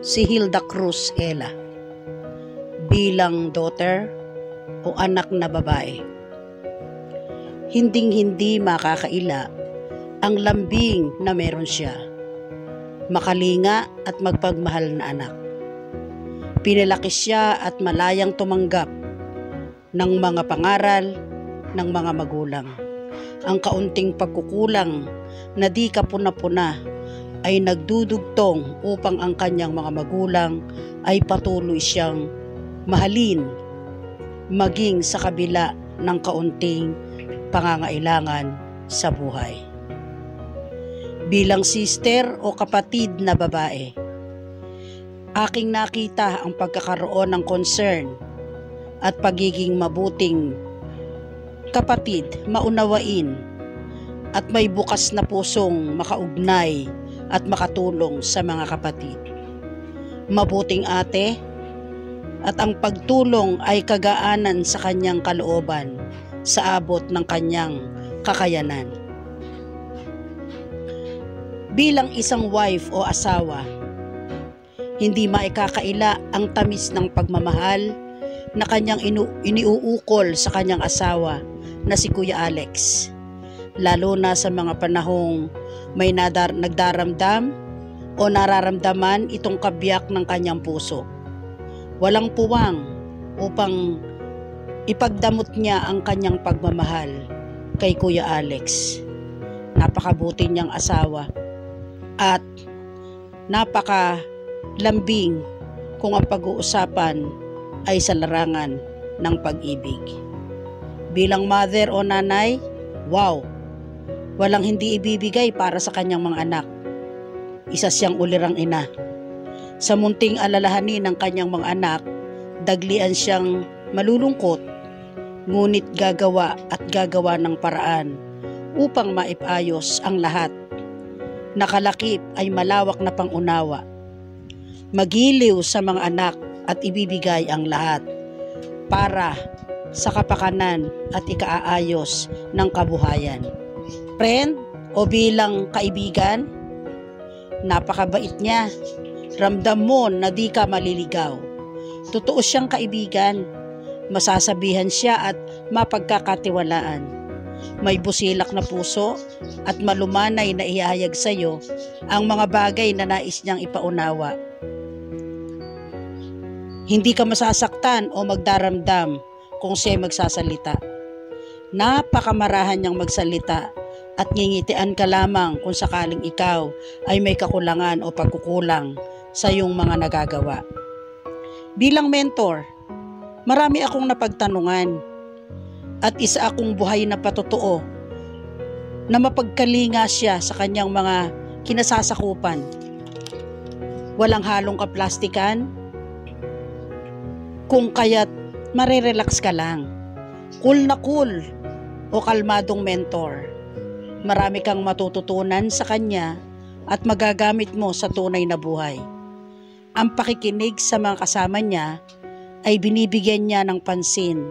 Si Hilda Cruz Ella? Bilang daughter o anak na babae? Hinding-hindi makakaila ang lambing na meron siya. Makalinga at magpagmahal na anak. Pinalaki siya at malayang tumanggap ng mga pangaral ng mga magulang. Ang kaunting pagkukulang na di kapuna-puna ay nagdudugtong upang ang kanyang mga magulang ay patuloy siyang mahalin maging sa kabila ng kaunting pangangailangan sa buhay. Bilang sister o kapatid na babae, aking nakita ang pagkakaroon ng concern at pagiging mabuting kapatid, maunawain at may bukas na pusong makaugnay at makatulong sa mga kapatid. Mabuting ate at ang pagtulong ay kagaanan sa kanyang kalooban sa abot ng kanyang kakayanan. Bilang isang wife o asawa, hindi maikakaila ang tamis ng pagmamahal na kanyang inu- iniuukol sa kanyang asawa na si Kuya Alex. Lalo na sa mga panahong may nadar- nagdaramdam o nararamdaman itong kabiyak ng kanyang puso. Walang puwang upang ipagdamot niya ang kanyang pagmamahal kay Kuya Alex. Napakabuti niyang asawa at napaka lambing kung ang pag-uusapan ay sa larangan ng pag-ibig. Bilang mother o nanay, wow, walang hindi ibibigay para sa kanyang mga anak. Isa siyang ulirang ina. Sa munting alalahanin ng kanyang mga anak, daglian siyang malulungkot, ngunit gagawa at gagawa ng paraan upang maipayos ang lahat. Nakalakip ay malawak na pangunawa. Magiliw sa mga anak at ibibigay ang lahat para sa kapakanan at ikaayos ng kabuhayan. Friend o bilang kaibigan, napakabait niya. Ramdam mo na di ka maliligaw. Totoo siyang kaibigan. Masasabihan siya at mapagkakatiwalaan. May busilak na puso at malumanay na ihahayag sa iyo ang mga bagay na nais niyang ipaunawa hindi ka masasaktan o magdaramdam kung siya magsasalita. Napakamarahan niyang magsalita at ngingitian ka lamang kung sakaling ikaw ay may kakulangan o pagkukulang sa iyong mga nagagawa. Bilang mentor, marami akong napagtanungan at isa akong buhay na patotoo na mapagkalinga siya sa kanyang mga kinasasakupan. Walang halong kaplastikan, kung kaya't marirelax ka lang. Cool na cool o kalmadong mentor. Marami kang matututunan sa kanya at magagamit mo sa tunay na buhay. Ang pakikinig sa mga kasama niya ay binibigyan niya ng pansin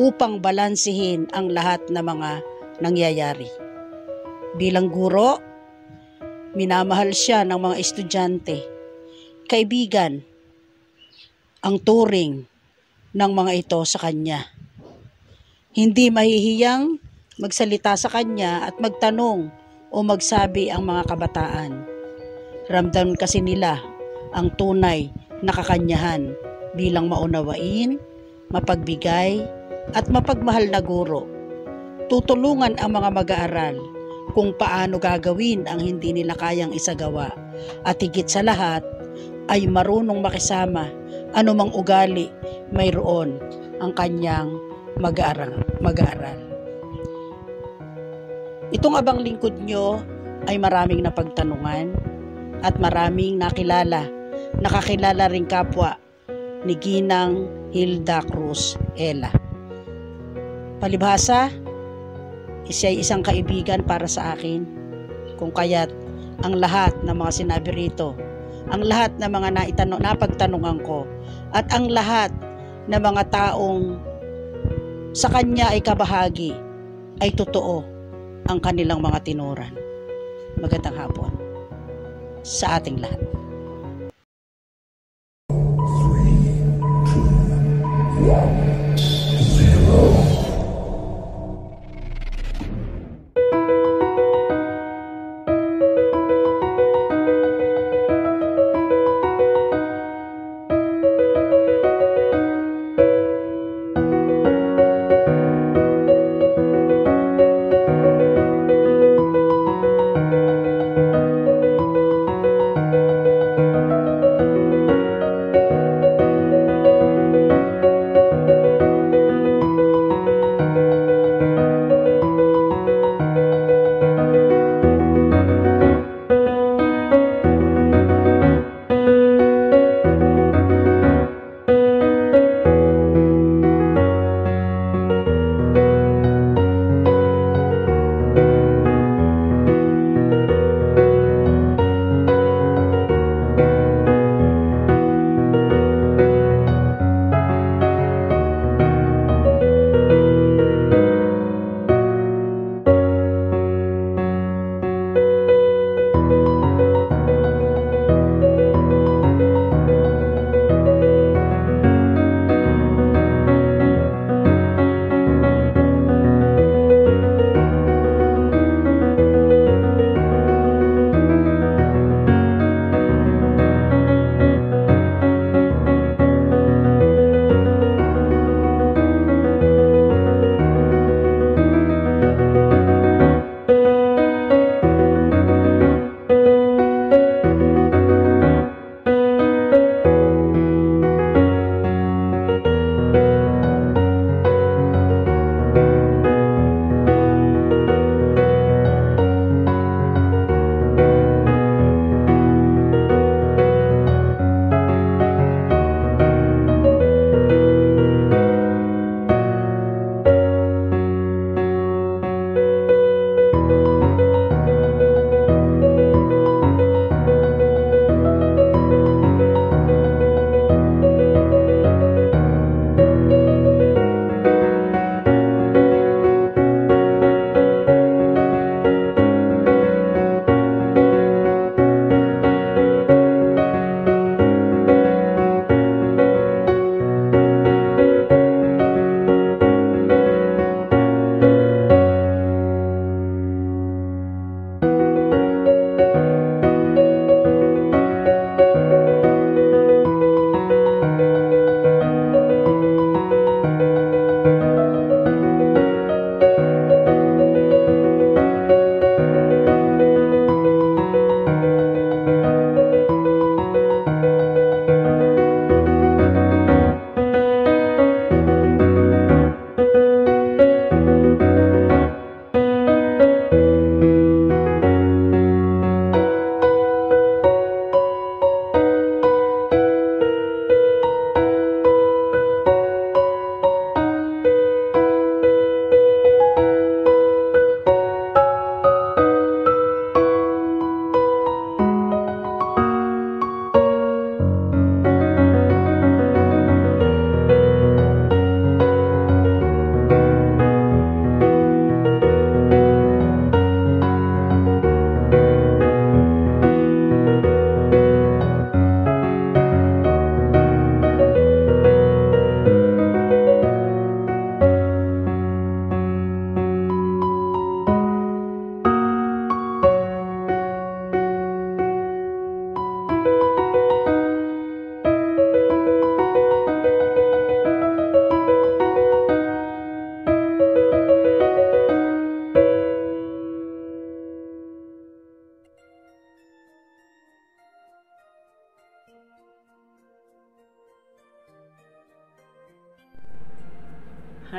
upang balansihin ang lahat ng mga nangyayari. Bilang guro, minamahal siya ng mga estudyante, kaibigan, ang turing ng mga ito sa kanya. Hindi mahihiyang magsalita sa kanya at magtanong o magsabi ang mga kabataan. Ramdam kasi nila ang tunay na kakanyahan bilang maunawain, mapagbigay, at mapagmahal na guro. Tutulungan ang mga mag-aaral kung paano gagawin ang hindi nila kayang isagawa at higit sa lahat ay marunong makisama anumang ugali mayroon ang kanyang mag-aaral. mag-aaral. Itong abang lingkod nyo ay maraming napagtanungan at maraming nakilala. Nakakilala rin kapwa ni Ginang Hilda Cruz Ella. Palibhasa, siya ay isang kaibigan para sa akin kung kaya't ang lahat ng mga sinabi rito ang lahat ng mga naitanong, napagtanungan ko at ang lahat ng mga taong sa kanya ay kabahagi ay totoo ang kanilang mga tinuran. Magandang hapon sa ating lahat. Three, two, one.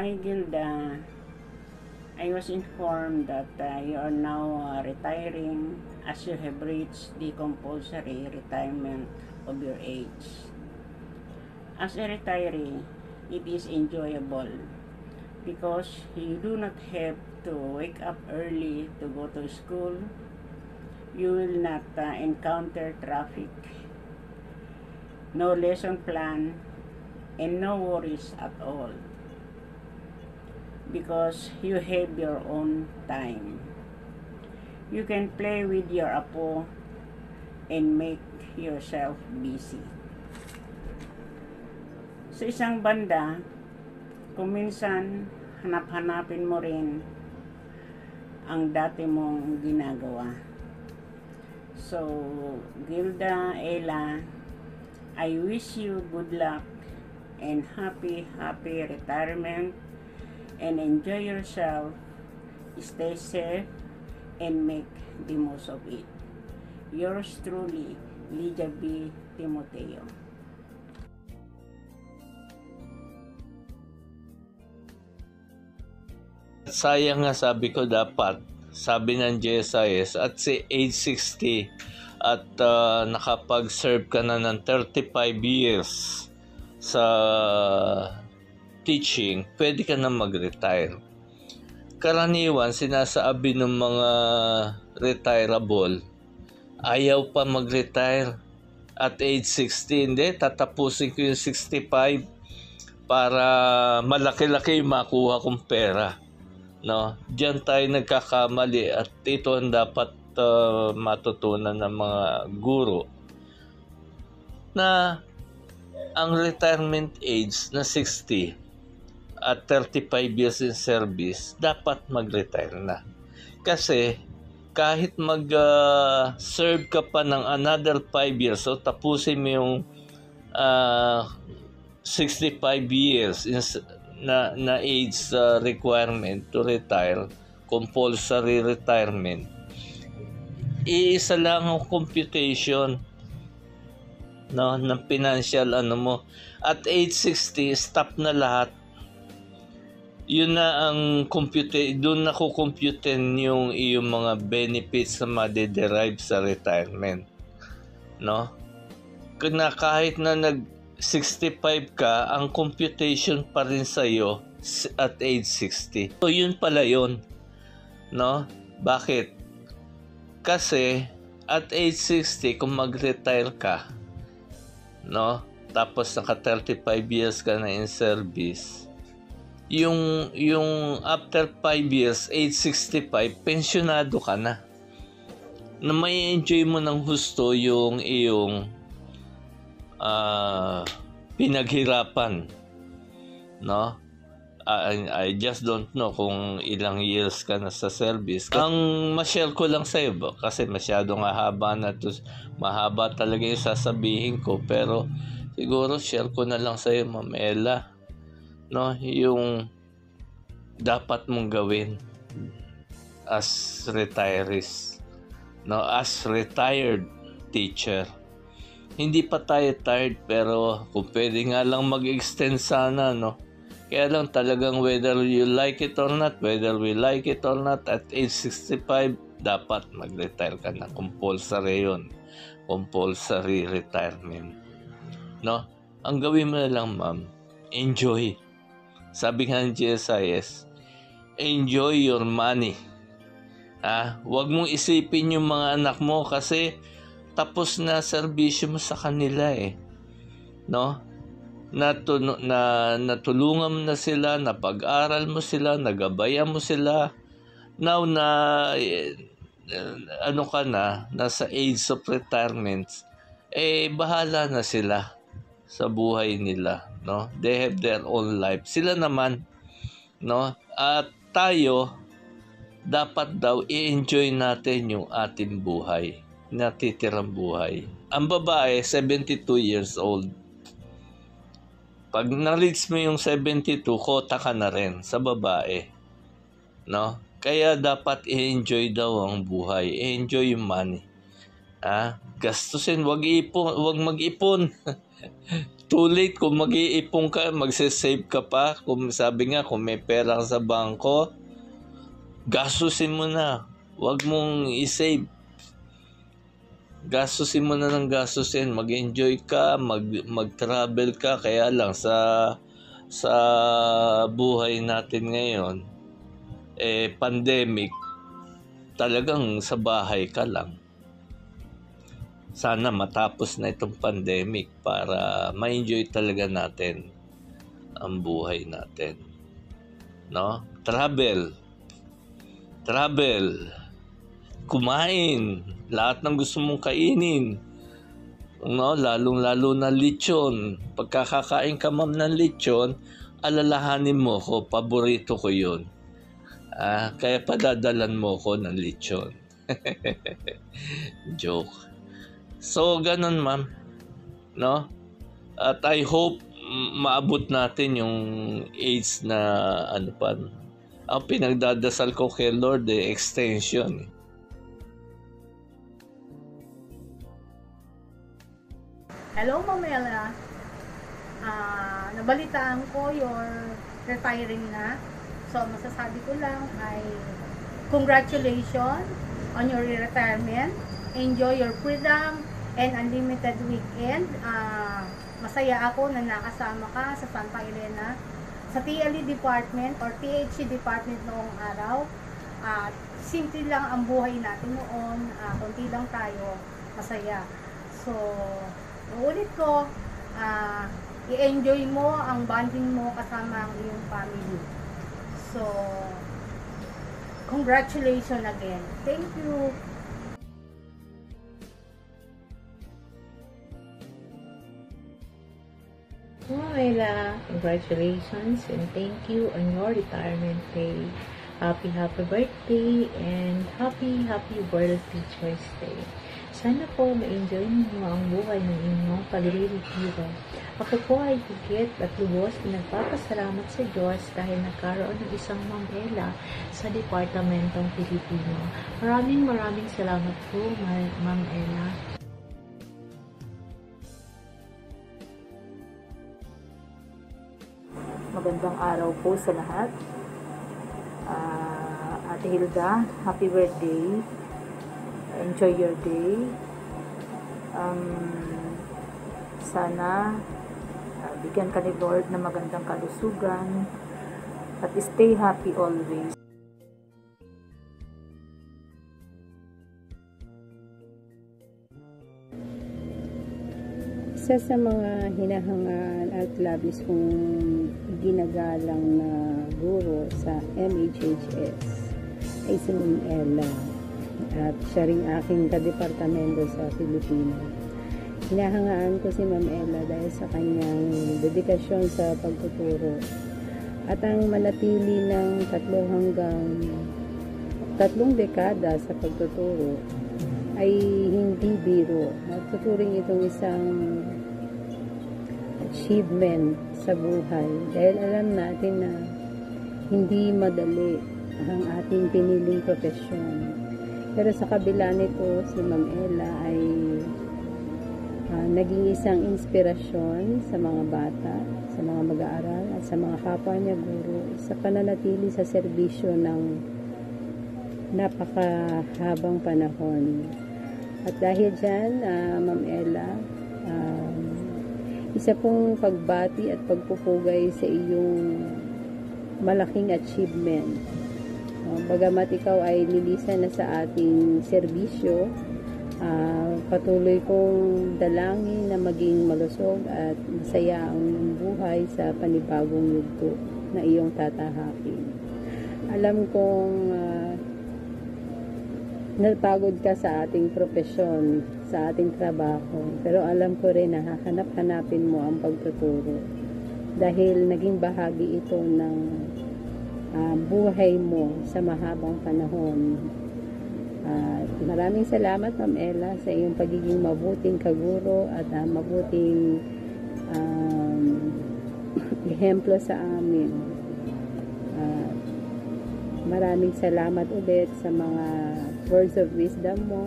Hi Gilda. I was informed that uh, you are now uh, retiring as you have reached the compulsory retirement of your age. As a retiree, it is enjoyable because you do not have to wake up early to go to school. You will not uh, encounter traffic, no lesson plan, and no worries at all because you have your own time. You can play with your apo and make yourself busy. Sa isang banda, kung minsan hanap-hanapin mo rin ang dati mong ginagawa. So, Gilda, Ella, I wish you good luck and happy, happy retirement and enjoy yourself, stay safe, and make the most of it. Yours truly, Lydia B. Timoteo. Sayang nga sabi ko dapat, sabi ng GSIS, at si age 60 at uh, nakapag-serve ka na ng 35 years sa teaching, pwede ka na mag-retire. Karaniwan, sinasabi ng mga retirable, ayaw pa mag-retire at age 60. Hindi, tatapusin ko yung 65 para malaki-laki makuha kong pera. No? Diyan tayo nagkakamali at ito ang dapat uh, matutunan ng mga guro na ang retirement age na 60 at 35 years in service, dapat mag-retire na. Kasi kahit mag-serve uh, ka pa ng another 5 years, so tapusin mo yung uh, 65 years in, na, na age uh, requirement to retire, compulsory retirement, iisa lang ang computation no, ng financial ano mo. At age 60, stop na lahat yun na ang compute, doon na ko computein yung iyong mga benefits na madederive sa retirement. No? Na kahit na nag 65 ka, ang computation pa rin sa iyo at age 60. So yun pala yun. No? Bakit? Kasi at age 60 kung mag-retire ka, no? Tapos naka 35 years ka na in service, yung yung after 5 years, age 65, pensionado ka na. Na may enjoy mo ng husto yung iyong uh, pinaghirapan. No? I, I just don't know kung ilang years ka na sa service. Ang ma-share ko lang sa iyo kasi masyadong haba na to, mahaba talaga yung sasabihin ko pero siguro share ko na lang sa iyo, Ma'am Ella no yung dapat mong gawin as retirees no as retired teacher. Hindi pa tayo tired pero kung pwede nga lang mag-extend sana no. Kaya lang talagang whether you like it or not whether we like it or not at age 65 dapat mag-retire ka na. Compulsory yun. Compulsory retirement. No? Ang gawin mo na lang ma'am enjoy sabi nga ng GSIS, enjoy your money. Ah, huwag mong isipin yung mga anak mo kasi tapos na serbisyo mo sa kanila eh. No? Natun- na natulungan mo na sila, napag-aral mo sila, nagabayan mo sila. Now na eh, ano ka na, nasa age of retirement, eh bahala na sila sa buhay nila, no? They have their own life. Sila naman, no? At tayo dapat daw i-enjoy natin yung ating buhay, natitirang buhay. Ang babae 72 years old. Pag na-reach mo yung 72, kota ka na rin sa babae. No? Kaya dapat i-enjoy daw ang buhay. I-enjoy yung money. Ha? gastusin, wag ipon, wag mag-ipon. Too late kung mag-iipon ka, magse-save ka pa. Kung sabi nga, kung may pera sa bangko, gastusin mo na. Wag mong i-save. Gastusin mo na ng gastusin. Mag-enjoy ka, mag, mag-travel ka. Kaya lang sa sa buhay natin ngayon, eh, pandemic, talagang sa bahay ka lang sana matapos na itong pandemic para ma-enjoy talaga natin ang buhay natin. No? Travel. Travel. Kumain. Lahat ng gusto mong kainin. No, lalong-lalo na lechon. Pagkakakain ka ma'am ng lechon, alalahanin mo ko, paborito ko 'yon. Ah, kaya padadalan mo ko ng lechon. Joke. So, ganun ma'am. No? At I hope maabot natin yung age na ano pa. Ang pinagdadasal ko kay Lord, eh, extension. Hello, Mamela. Ah, nabalitaan ko your retiring na. So, masasabi ko lang ay congratulations on your retirement. Enjoy your freedom and unlimited weekend. Uh, masaya ako na nakasama ka sa Santa Elena sa TLE department or THC department noong araw. Uh, simple lang ang buhay natin noon. Uh, konti lang tayo. Masaya. So, uulit ko, uh, i-enjoy mo ang bonding mo kasama ang iyong family. So, congratulations again. Thank you. Noela, congratulations and thank you on your retirement day. Happy, happy birthday and happy, happy World Teacher's Day. Sana po ma-enjoy ninyo ang buhay ng inyong pagre-retiro. Ako po ay higit at lubos na nagpapasalamat sa Diyos dahil nagkaroon ng isang mambela sa Departamentong Pilipino. Maraming maraming salamat po, Ma'am Ella. Magandang araw po sa lahat. Uh, Ate Hilda, happy birthday. Enjoy your day. Um, sana uh, bigyan ka ni Lord na magandang kalusugan at stay happy always. Isa sa mga hinahangaan at labis kong ginagalang na guro sa MHHS ay si Ma'am Ella at siya rin aking kadepartamento sa Pilipinas. Hinahangaan ko si Ma'am Ella dahil sa kanyang dedikasyon sa pagtuturo at ang manatili ng tatlo hanggang tatlong dekada sa pagtuturo ay hindi biro. Matuturing itong isang achievement sa buhay dahil alam natin na hindi madali ang ating piniling profesyon. Pero sa kabila nito, si Ma'am Ella ay uh, naging isang inspirasyon sa mga bata, sa mga mag-aaral at sa mga kapwa niya guro sa pananatili sa serbisyo ng napakahabang panahon. At dahil dyan, uh, Ma'am Ella, um, isa pong pagbati at pagpupugay sa iyong malaking achievement. Uh, bagamat ikaw ay lilisan na sa ating serbisyo, uh, patuloy kong dalangin na maging malusog at masaya ang buhay sa panibagong yugto na iyong tatahakin. Alam kong uh, napagod ka sa ating profesyon, sa ating trabaho. Pero alam ko rin na hahanap-hanapin mo ang pagtuturo. Dahil naging bahagi ito ng uh, buhay mo sa mahabang panahon. Uh, maraming salamat, Ma'am Ella, sa iyong pagiging mabuting kaguro at uh, mabuting um, ehemplo sa amin. Uh, maraming salamat ulit sa mga words of wisdom mo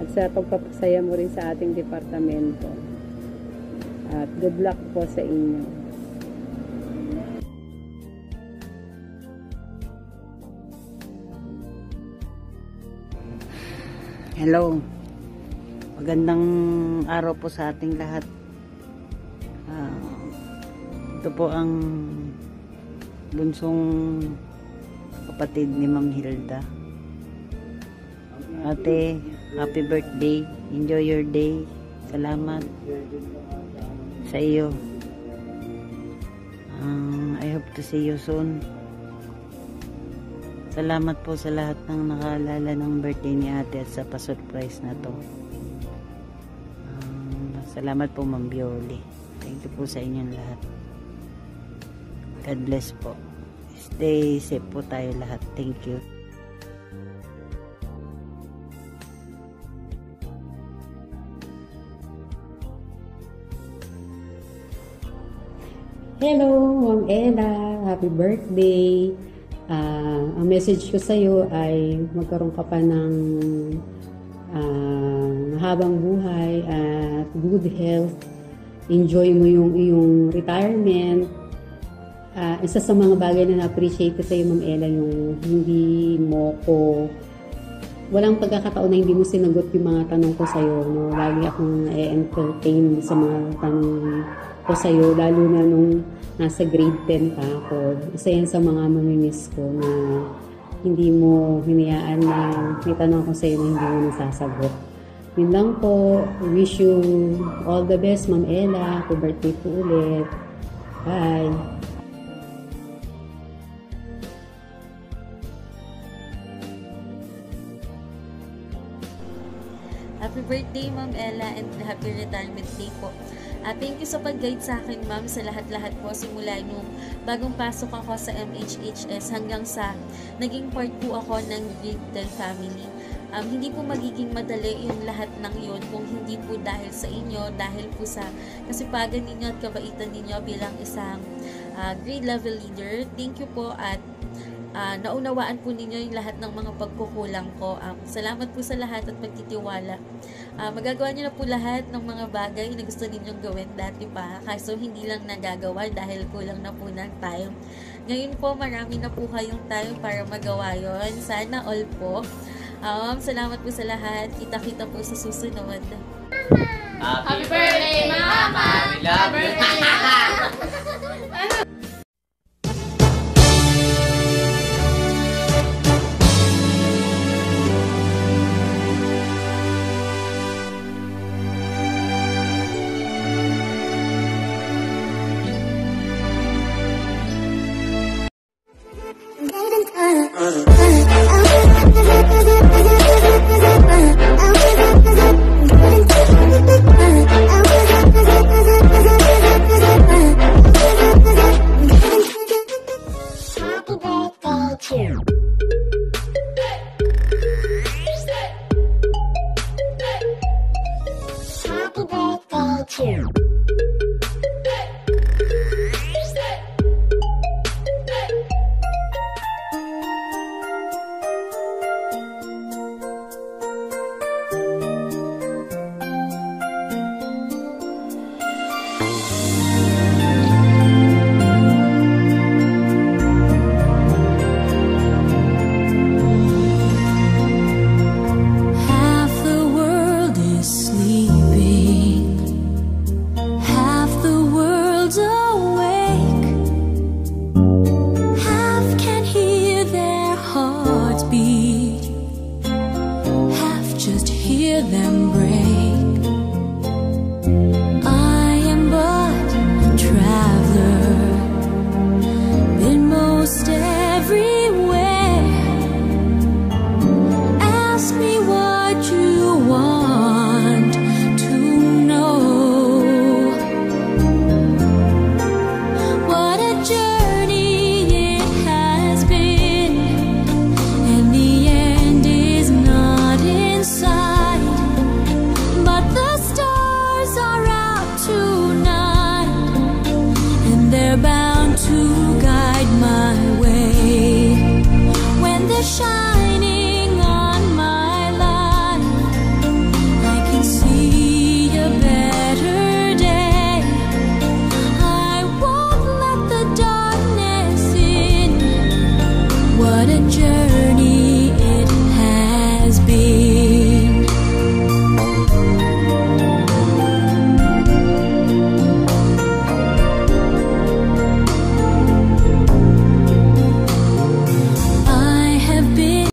at sa pagpapasaya mo rin sa ating departamento. At good luck po sa inyo. Hello. Magandang araw po sa ating lahat. Ah, ito po ang bunsong kapatid ni Ma'am Hilda. Ate, happy birthday. Enjoy your day. Salamat sa iyo. Um, I hope to see you soon. Salamat po sa lahat ng nakaalala ng birthday ni ate at sa pa-surprise na to. Um, salamat po Ma'am Bioli. Thank you po sa inyong lahat. God bless po. Stay safe po tayo lahat. Thank you. Hello, Ma'am Ella. Happy birthday. Ah, ang message ko sa iyo ay magkaroon ka pa ng ah, mahabang buhay at good health. Enjoy mo yung iyong retirement. Ah, isa sa mga bagay na na-appreciate ko sa iyo, Ma'am Ella, yung hindi mo ko walang pagkakataon na hindi mo sinagot yung mga tanong ko sa'yo. No? Lagi akong entertain sa mga tanong ko sa'yo, lalo na nung nasa grade 10 pa ako. Isa yan sa mga mamimiss ko na hindi mo hinayaan na may tanong ko sa'yo na hindi mo nasasagot. Yun lang po. Wish you all the best, Ma'am Ella. Happy birthday po ulit. Bye. Birthday, Ma'am Ella, and happy retirement day po. Ah, thank you sa pag-guide sa akin, ma'am, sa lahat-lahat po simula nung bagong pasok ako sa MHHS hanggang sa naging part po ako ng Grade 10 family. Um, hindi po magiging madali yung lahat ng yun kung hindi po dahil sa inyo, dahil po sa kasipagan ninyo at kabaitan ninyo bilang isang ah, grade level leader. Thank you po at ah, naunawaan po ninyo yung lahat ng mga pagkukulang ko. Um, salamat po sa lahat at pagtitiwala. Ah, magagawa niyo na po lahat ng mga bagay na gusto ninyong gawin dati pa. Kaso hindi lang nagagawa dahil kulang na po ng time. Ngayon po, marami na po kayong time para magawa yon. Sana all po. Um, salamat po sa lahat. Kita-kita po sa susunod. Happy birthday, Mama! We love you!